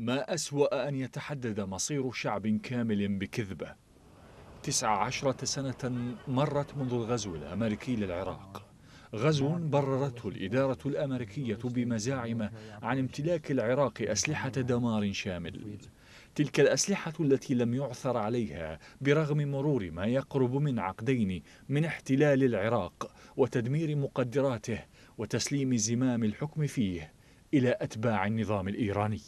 ما أسوأ أن يتحدد مصير شعب كامل بكذبة. تسع عشرة سنة مرت منذ الغزو الأمريكي للعراق. غزو بررته الإدارة الأمريكية بمزاعم عن امتلاك العراق أسلحة دمار شامل. تلك الأسلحة التي لم يعثر عليها برغم مرور ما يقرب من عقدين من احتلال العراق وتدمير مقدراته وتسليم زمام الحكم فيه إلى أتباع النظام الإيراني.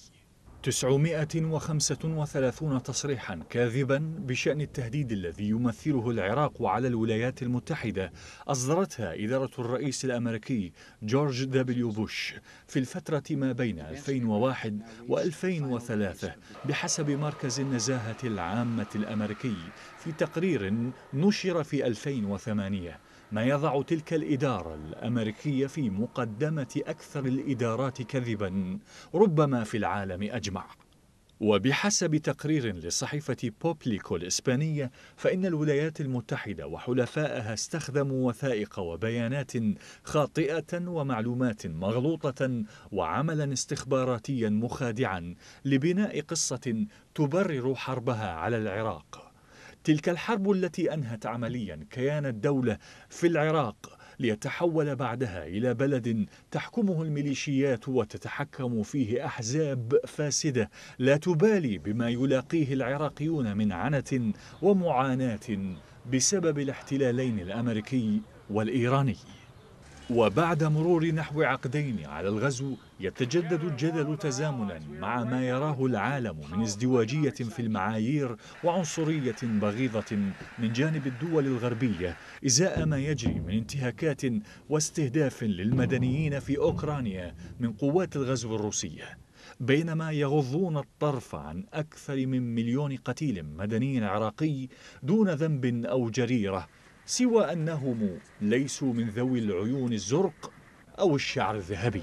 935 تصريحا كاذبا بشأن التهديد الذي يمثله العراق على الولايات المتحدة أصدرتها إدارة الرئيس الأمريكي جورج دبليو بوش في الفترة ما بين 2001 و2003 بحسب مركز النزاهة العامة الأمريكي في تقرير نشر في 2008 ما يضع تلك الإدارة الأمريكية في مقدمة أكثر الإدارات كذبا ربما في العالم أجمع. وبحسب تقرير لصحيفة بوبليكو الإسبانية فإن الولايات المتحدة وحلفائها استخدموا وثائق وبيانات خاطئة ومعلومات مغلوطة وعملا استخباراتيا مخادعا لبناء قصة تبرر حربها على العراق. تلك الحرب التي أنهت عمليا كيان الدولة في العراق ليتحول بعدها إلى بلد تحكمه الميليشيات وتتحكم فيه أحزاب فاسدة لا تبالي بما يلاقيه العراقيون من عنة ومعاناة بسبب الاحتلالين الأمريكي والإيراني. وبعد مرور نحو عقدين على الغزو يتجدد الجدل تزامنا مع ما يراه العالم من ازدواجية في المعايير وعنصرية بغيضة من جانب الدول الغربية إزاء ما يجري من انتهاكات واستهداف للمدنيين في أوكرانيا من قوات الغزو الروسية. بينما يغضون الطرف عن أكثر من مليون قتيل مدني عراقي دون ذنب أو جريرة سوى أنهم ليسوا من ذوي العيون الزرق أو الشعر الذهبي.